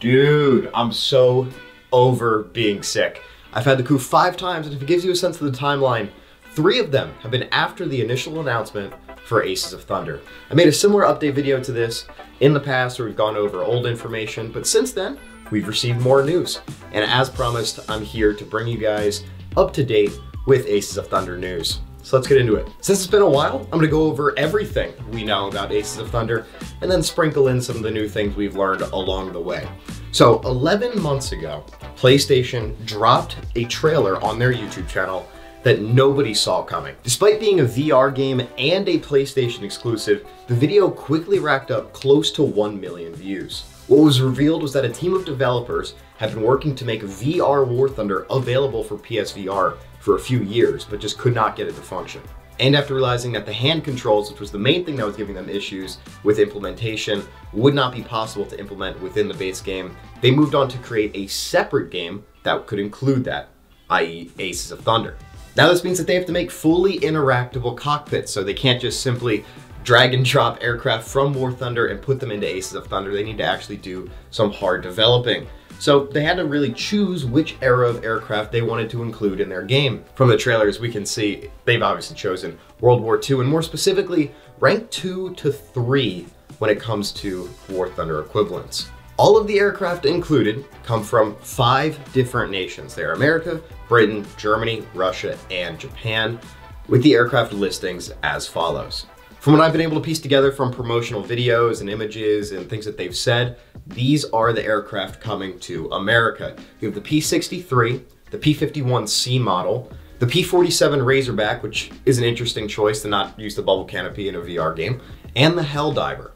Dude, I'm so over being sick. I've had the coup five times, and if it gives you a sense of the timeline, three of them have been after the initial announcement for Aces of Thunder. I made a similar update video to this in the past where we've gone over old information, but since then, we've received more news. And as promised, I'm here to bring you guys up to date with Aces of Thunder news. So let's get into it. Since it's been a while, I'm gonna go over everything we know about Aces of Thunder and then sprinkle in some of the new things we've learned along the way. So 11 months ago, PlayStation dropped a trailer on their YouTube channel that nobody saw coming. Despite being a VR game and a PlayStation exclusive, the video quickly racked up close to 1 million views. What was revealed was that a team of developers had been working to make VR War Thunder available for PSVR for a few years, but just could not get it to function. And after realizing that the hand controls, which was the main thing that was giving them issues with implementation, would not be possible to implement within the base game, they moved on to create a separate game that could include that, i.e. Aces of Thunder. Now this means that they have to make fully interactable cockpits, so they can't just simply drag and drop aircraft from War Thunder and put them into Aces of Thunder. They need to actually do some hard developing. So they had to really choose which era of aircraft they wanted to include in their game. From the trailers, we can see they've obviously chosen World War II, and more specifically, rank 2 to 3 when it comes to War Thunder equivalents. All of the aircraft included come from five different nations. They are America, Britain, Germany, Russia, and Japan, with the aircraft listings as follows. From what I've been able to piece together from promotional videos and images and things that they've said, these are the aircraft coming to America. You have the P-63, the P-51C model, the P-47 Razorback, which is an interesting choice to not use the bubble canopy in a VR game, and the Helldiver.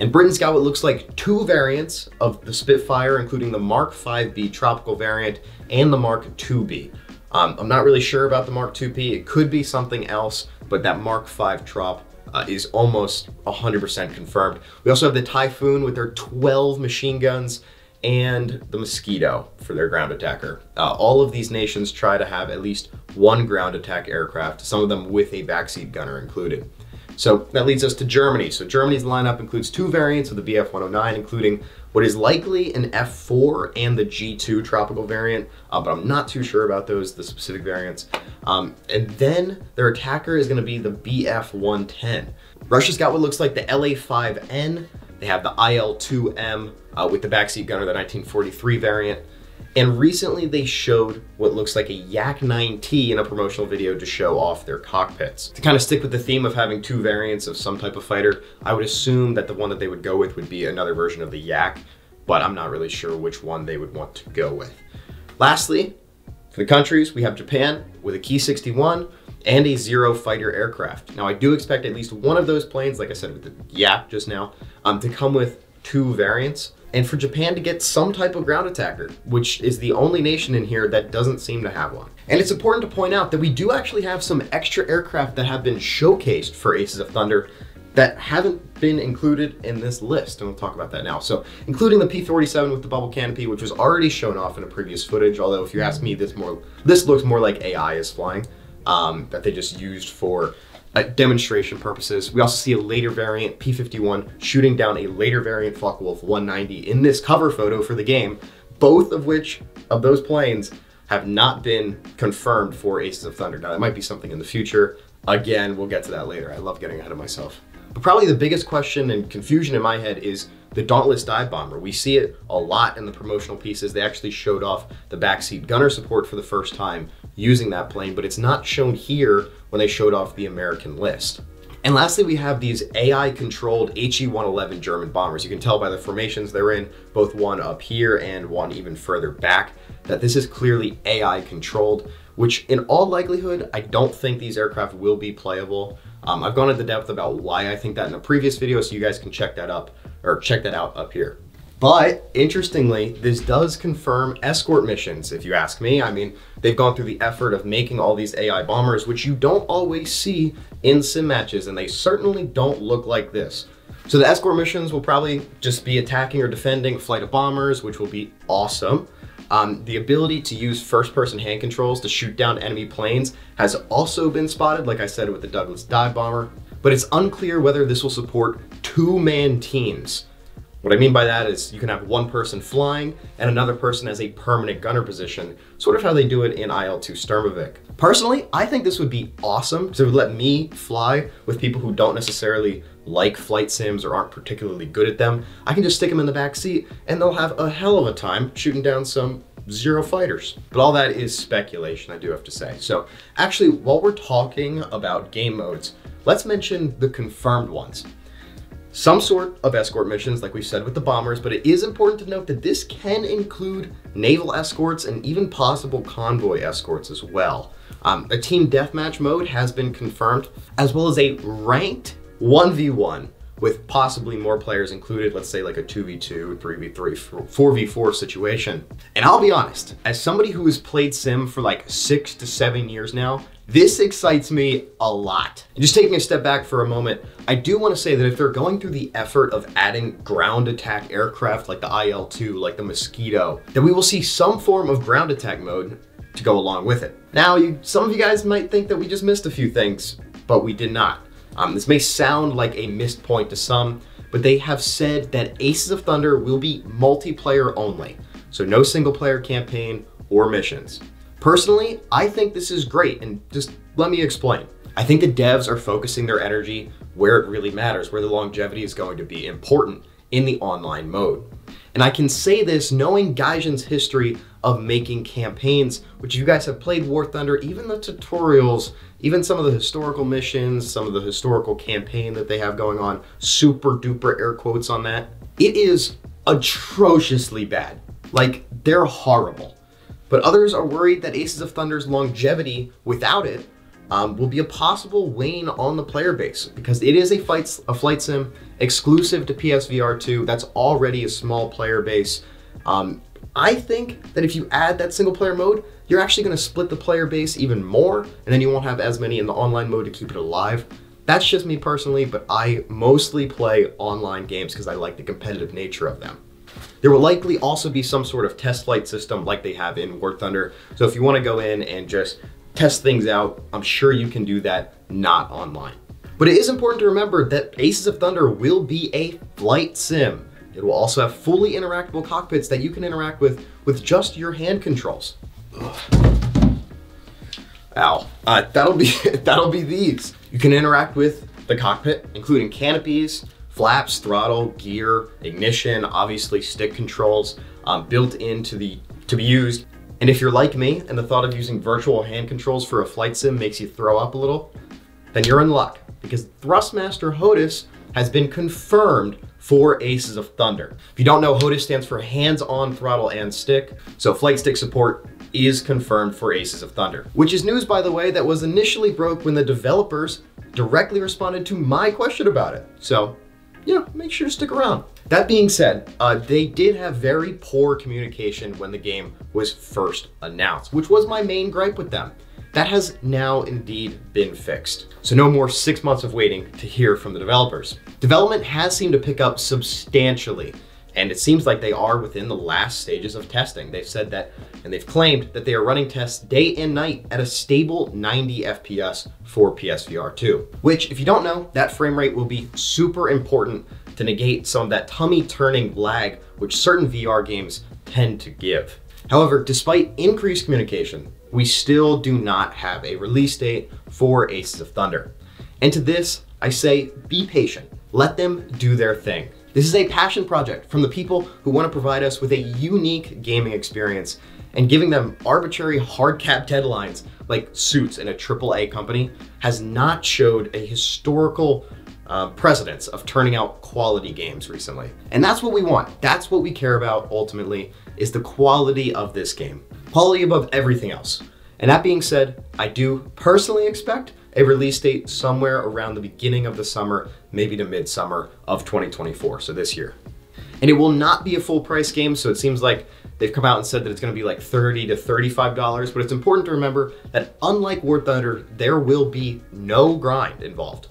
And Britain's got what looks like two variants of the Spitfire, including the Mark 5B tropical variant and the Mark 2B. Um, I'm not really sure about the Mark 2B. It could be something else, but that Mark 5 trop uh, is almost 100% confirmed. We also have the Typhoon with their 12 machine guns and the Mosquito for their ground attacker. Uh, all of these nations try to have at least one ground attack aircraft, some of them with a backseat gunner included. So that leads us to Germany. So Germany's lineup includes two variants of the Bf-109, including what is likely an F4 and the G2 tropical variant, uh, but I'm not too sure about those, the specific variants. Um, and then their attacker is gonna be the Bf-110. Russia's got what looks like the LA-5N. They have the IL-2M uh, with the backseat gunner, the 1943 variant. And recently they showed what looks like a Yak 9T in a promotional video to show off their cockpits. To kind of stick with the theme of having two variants of some type of fighter, I would assume that the one that they would go with would be another version of the Yak, but I'm not really sure which one they would want to go with. Lastly, for the countries, we have Japan with a Ki 61 and a Zero fighter aircraft. Now I do expect at least one of those planes, like I said with the Yak just now, um, to come with two variants and for Japan to get some type of ground attacker, which is the only nation in here that doesn't seem to have one. And it's important to point out that we do actually have some extra aircraft that have been showcased for Aces of Thunder that haven't been included in this list, and we'll talk about that now. So, including the P-47 with the bubble canopy, which was already shown off in a previous footage, although if you ask me, this more this looks more like AI is flying, um, that they just used for Uh, demonstration purposes. We also see a later variant, P51, shooting down a later variant Focke-Wulf 190 in this cover photo for the game, both of which of those planes have not been confirmed for Aces of Thunder. Now that might be something in the future. Again, we'll get to that later. I love getting ahead of myself. But probably the biggest question and confusion in my head is the Dauntless Dive Bomber. We see it a lot in the promotional pieces. They actually showed off the backseat gunner support for the first time using that plane, but it's not shown here when they showed off the American list. And lastly, we have these AI-controlled HE-111 German bombers. You can tell by the formations they're in, both one up here and one even further back, that this is clearly AI-controlled, which in all likelihood, I don't think these aircraft will be playable. Um, I've gone into depth about why I think that in a previous video, so you guys can check that up, or check that out up here. But interestingly, this does confirm escort missions, if you ask me. I mean, they've gone through the effort of making all these AI bombers, which you don't always see in sim matches, and they certainly don't look like this. So the escort missions will probably just be attacking or defending a flight of bombers, which will be awesome. Um, the ability to use first-person hand controls to shoot down enemy planes has also been spotted, like I said with the Douglas Dive Bomber, but it's unclear whether this will support two-man teams What I mean by that is you can have one person flying and another person as a permanent gunner position, sort of how they do it in IL-2 Sturmovik. Personally, I think this would be awesome would let me fly with people who don't necessarily like flight sims or aren't particularly good at them. I can just stick them in the back seat and they'll have a hell of a time shooting down some zero fighters. But all that is speculation, I do have to say. So actually, while we're talking about game modes, let's mention the confirmed ones. Some sort of escort missions, like we said with the bombers, but it is important to note that this can include naval escorts and even possible convoy escorts as well. Um, a team deathmatch mode has been confirmed, as well as a ranked 1v1 with possibly more players included, let's say like a 2v2, 3v3, 4v4 situation. And I'll be honest, as somebody who has played Sim for like six to seven years now, this excites me a lot. And Just taking a step back for a moment, I do want to say that if they're going through the effort of adding ground attack aircraft like the IL-2, like the Mosquito, then we will see some form of ground attack mode to go along with it. Now, you, some of you guys might think that we just missed a few things, but we did not. Um, this may sound like a missed point to some, but they have said that Aces of Thunder will be multiplayer only, so no single player campaign or missions. Personally, I think this is great, and just let me explain. I think the devs are focusing their energy where it really matters, where the longevity is going to be important in the online mode. And I can say this knowing Gaijin's history of making campaigns, which you guys have played War Thunder, even the tutorials, even some of the historical missions, some of the historical campaign that they have going on, super duper air quotes on that. It is atrociously bad. Like, they're horrible. But others are worried that Aces of Thunder's longevity without it um, will be a possible wane on the player base because it is a, fight, a flight sim exclusive to PSVR 2 that's already a small player base. Um, I think that if you add that single player mode, you're actually going to split the player base even more, and then you won't have as many in the online mode to keep it alive. That's just me personally, but I mostly play online games because I like the competitive nature of them. There will likely also be some sort of test flight system like they have in War Thunder. So if you want to go in and just test things out, I'm sure you can do that not online. But it is important to remember that Aces of Thunder will be a flight sim. It will also have fully interactable cockpits that you can interact with with just your hand controls. Ugh. Ow. Uh, that'll be that'll be these. You can interact with the cockpit, including canopies, flaps, throttle, gear, ignition, obviously stick controls um, built into the to be used. And if you're like me and the thought of using virtual hand controls for a flight sim makes you throw up a little, then you're in luck because Thrustmaster HOTAS has been confirmed for Aces of Thunder. If you don't know, HOTAS stands for hands-on throttle and stick, so flight stick support is confirmed for Aces of Thunder. Which is news, by the way, that was initially broke when the developers directly responded to my question about it. So, you know, make sure to stick around. That being said, uh, they did have very poor communication when the game was first announced, which was my main gripe with them. That has now indeed been fixed. So no more six months of waiting to hear from the developers. Development has seemed to pick up substantially and it seems like they are within the last stages of testing. They've said that, and they've claimed that they are running tests day and night at a stable 90 FPS for PSVR 2. Which, if you don't know, that frame rate will be super important to negate some of that tummy turning lag which certain VR games tend to give. However, despite increased communication, we still do not have a release date for Aces of Thunder. And to this, I say be patient. Let them do their thing. This is a passion project from the people who want to provide us with a unique gaming experience and giving them arbitrary hard cap deadlines like Suits in a AAA company has not showed a historical uh, precedence of turning out quality games recently. And that's what we want. That's what we care about ultimately is the quality of this game. Quality above everything else. And that being said, I do personally expect a release date somewhere around the beginning of the summer, maybe to midsummer of 2024, so this year. And it will not be a full price game, so it seems like they've come out and said that it's gonna be like 30 to $35, but it's important to remember that unlike War Thunder, there will be no grind involved.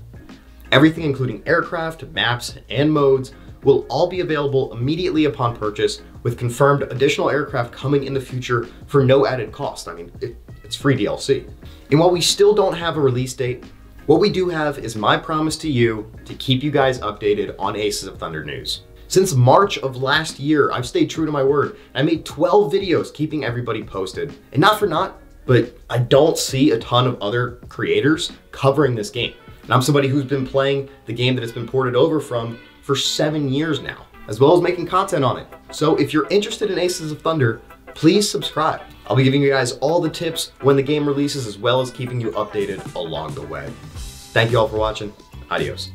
Everything including aircraft, maps, and modes will all be available immediately upon purchase with confirmed additional aircraft coming in the future for no added cost. I mean, it, it's free DLC. And while we still don't have a release date, what we do have is my promise to you to keep you guys updated on Aces of Thunder news. Since March of last year, I've stayed true to my word. I made 12 videos keeping everybody posted. And not for not, but I don't see a ton of other creators covering this game. And I'm somebody who's been playing the game that it's been ported over from for seven years now, as well as making content on it. So if you're interested in Aces of Thunder, please subscribe. I'll be giving you guys all the tips when the game releases, as well as keeping you updated along the way. Thank you all for watching. Adios.